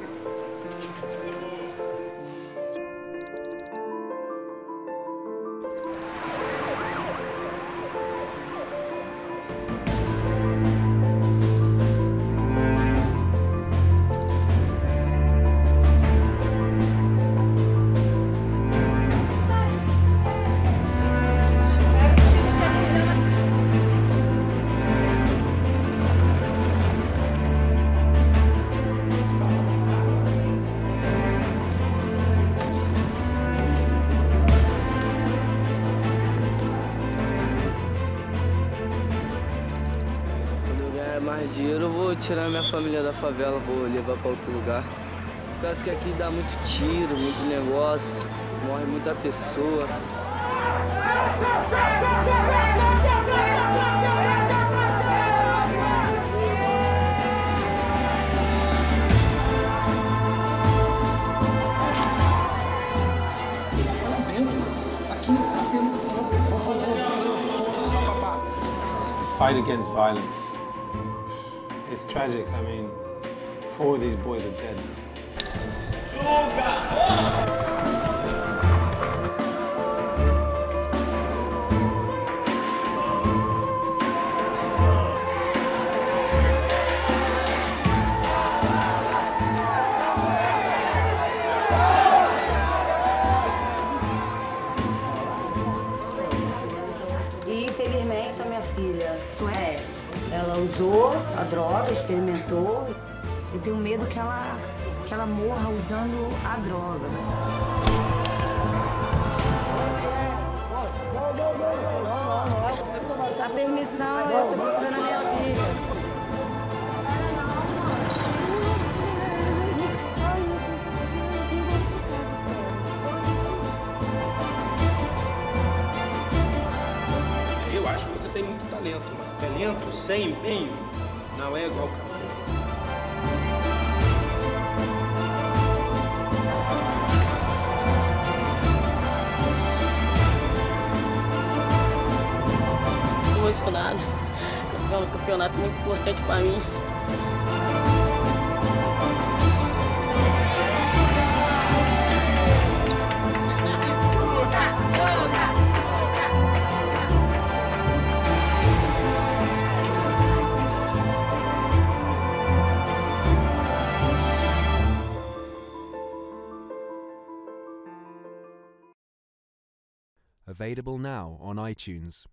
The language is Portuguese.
すごい。Dinheiro, eu vou tirar minha família da favela, vou levar pra outro lugar. Causa que aqui dá muito tiro, muito negócio, morre muita pessoa. fight against violence. It's tragic. I mean, four of these boys are dead. Infelizmente a minha filha, Sué, ela usou a droga, experimentou. Eu tenho medo que ela, que ela morra usando a droga. A permissão, eu talento, mas talento sem empenho não é igual. Tô emocionado. É um campeonato muito importante para mim. Available now on iTunes.